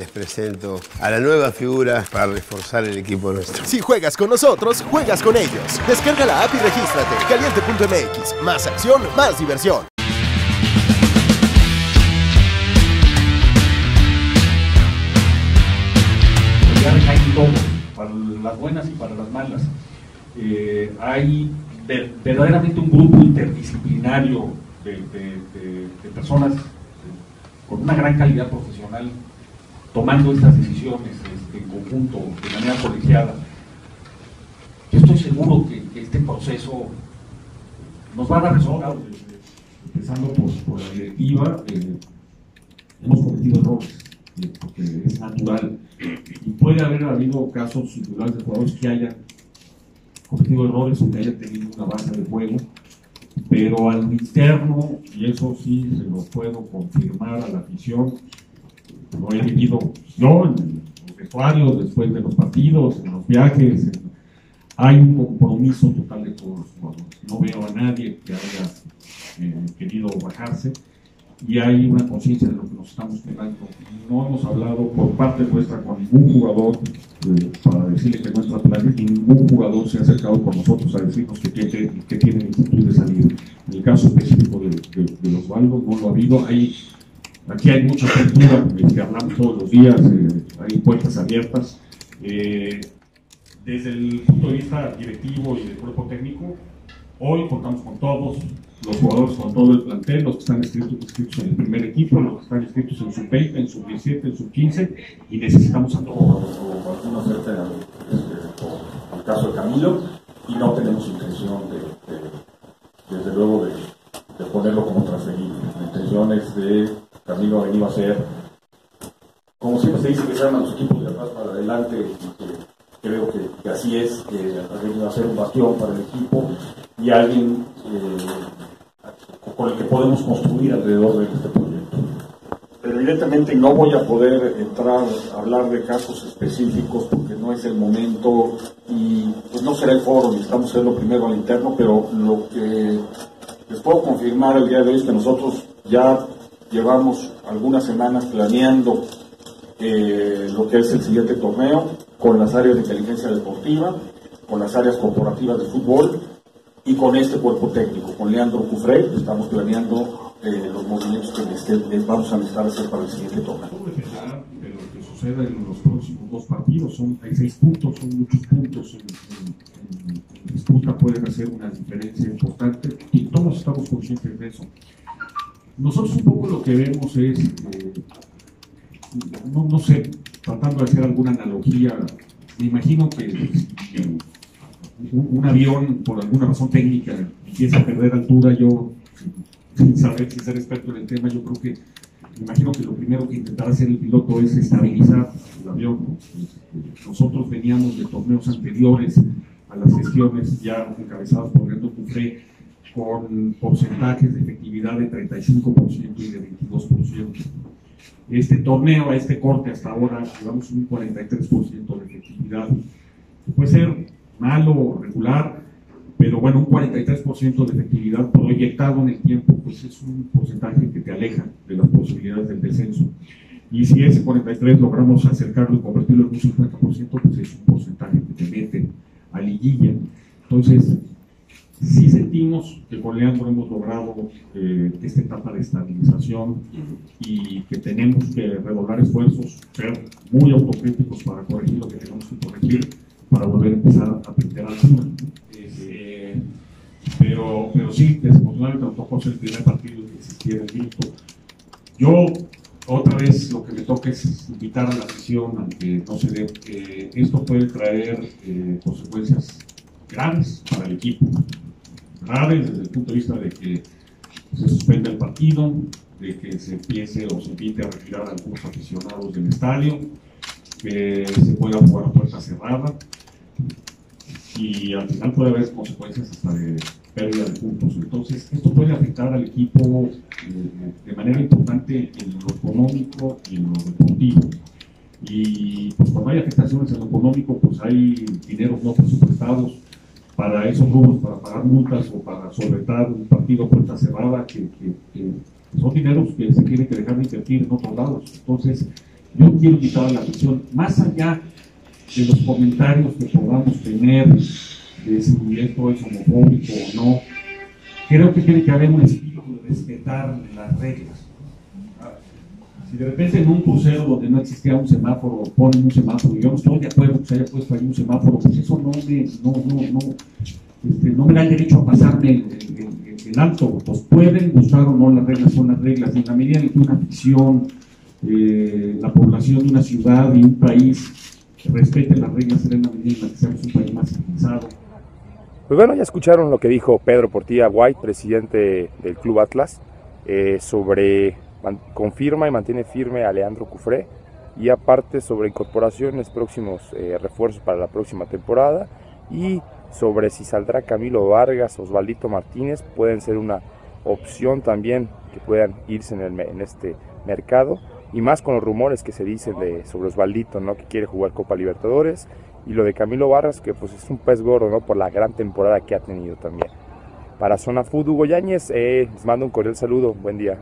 Les presento a la nueva figura para reforzar el equipo nuestro. Si juegas con nosotros, juegas con ellos. Descarga la app y regístrate. Caliente.mx. Más acción, más diversión. hay todo, para las buenas y para las malas. Eh, hay verdaderamente un grupo interdisciplinario de, de personas con una gran calidad profesional tomando estas decisiones este, en conjunto, de manera colegiada. Yo estoy seguro que, este proceso nos va a dar resultados. Empezando por, la directiva, eh, hemos cometido errores, eh, porque es natural. Y puede haber habido casos individuales de jugadores que hayan cometido errores o que hayan tenido una base de juego, pero al interno, y eso sí se lo puedo confirmar a la afición, lo he vivido yo en los vestuarios, después de los partidos, en los viajes. hay un compromiso total de todos los jugadores. No veo a nadie que haya eh, querido bajarse y hay una conciencia de lo que nos estamos quedando. No hemos hablado por parte nuestra con ningún jugador eh, para decirle que nuestra plan y ningún jugador se ha acercado con nosotros a decirnos que, tiene, que tiene inquietud de salir. En el caso específico de, de, de los Valdos no lo ha habido. Hay Aquí hay mucha apertura, que hablamos todos los días, eh, hay puertas abiertas. Eh, desde el punto de vista directivo y del cuerpo técnico, hoy contamos con todos los jugadores, con todo el plantel, los que están inscritos, en el primer equipo, los que están inscritos en su 20, en su 17, en su 15, y necesitamos a todos. Alguna oferta este, el caso de Camilo, y no tenemos intención de, desde luego, de, de ponerlo como transferible. La intención es de Camilo ha venido a ser, como siempre se dice, que se llaman los equipos de atrás para adelante, que creo que, así es, que ha venido a ser un bastión para el equipo y alguien eh, con el que podemos construir alrededor de este proyecto. Pero evidentemente no voy a poder entrar a hablar de casos específicos porque no es el momento y pues no será el foro, necesitamos hacerlo primero al interno, pero lo que les puedo confirmar el día de hoy es que nosotros ya llevamos algunas semanas planeando eh, lo que es el siguiente torneo con las áreas de inteligencia deportiva, con las áreas corporativas de fútbol y con este cuerpo técnico, con Leandro Cufrey, estamos planeando eh, los movimientos que les, vamos a necesitar hacer para el siguiente torneo. De lo que suceda en los próximos dos partidos, son, hay seis puntos, son muchos puntos en, en disputa, pueden hacer una diferencia importante y todos estamos conscientes de eso. Nosotros un poco lo que vemos es, eh, no, sé, tratando de hacer alguna analogía, me imagino que un, avión, por alguna razón técnica, empieza a perder altura, yo, sin saber, sin ser experto en el tema, yo creo que, me imagino que lo primero que intentará hacer el piloto es estabilizar el avión. Este, nosotros veníamos de torneos anteriores a las gestiones ya encabezadas por Reto Cufré, con porcentajes de efectividad de 35% y de 22%. Este torneo, a este corte hasta ahora, llevamos un 43% de efectividad. Puede ser malo o regular, pero bueno, un 43% de efectividad proyectado en el tiempo, pues es un porcentaje que te aleja de las posibilidades del descenso. Y si ese 43 logramos acercarlo y convertirlo en un 50%, pues es un porcentaje que te mete a liguilla. Entonces, Sí sentimos que con Leandro hemos logrado eh, esta etapa de estabilización y que tenemos que redoblar esfuerzos, ser muy autocríticos para corregir lo que tenemos que corregir, para volver a empezar a aprender altura. Eh, pero, pero sí, desafortunadamente nos tocó ser el primer partido que existiera el grito. Yo, otra vez, lo que me toca es invitar a la sesión a que no se dé, que esto puede traer eh, consecuencias graves para el equipo graves desde el punto de vista de que se suspenda el partido, de que se empiece o se invite a retirar a algunos aficionados del estadio, que se pueda jugar a puerta cerrada y al final puede haber consecuencias hasta de pérdida de puntos. Entonces, esto puede afectar al equipo eh, de manera importante en lo económico y en lo deportivo. Y pues cuando hay afectaciones en lo económico, pues hay dineros no presupuestados para esos rubros, para pagar multas o para solventar un partido puerta cerrada, que, son dineros que se tienen que dejar de invertir en otros lados. Entonces, Yo quiero invitar a la atención, más allá de los comentarios que podamos tener de si es homofóbico o no, creo que tiene que haber un espíritu de respetar las reglas. Si de repente en un crucero donde no existía un semáforo ponen un semáforo, y yo no estoy de acuerdo que se haya puesto ahí un semáforo, pues eso no me, no, no, no, este, no me da el derecho a pasarme el, alto. Pues pueden gustar o no las reglas, son las reglas. En la medida en que una ficción, eh, la población de una ciudad y un país respete las reglas, será en la medida en la que seamos un país más civilizado. Pues bueno, ya escucharon lo que dijo Pedro Portilla White, presidente del Club Atlas, eh, sobre confirma y mantiene firme a Leandro Cufré y aparte sobre incorporaciones, próximos eh, refuerzos para la próxima temporada y sobre si saldrá Camilo Vargas, Osvaldito Martínez, pueden ser una opción también que puedan irse en, el, en este mercado y más con los rumores que se dicen de, sobre Osvaldito, ¿no? que quiere jugar Copa Libertadores y lo de Camilo Vargas que pues es un pez gordo ¿no? por la gran temporada que ha tenido también. Para Zona Food, Hugo Yáñez, eh, les mando un cordial saludo, buen día.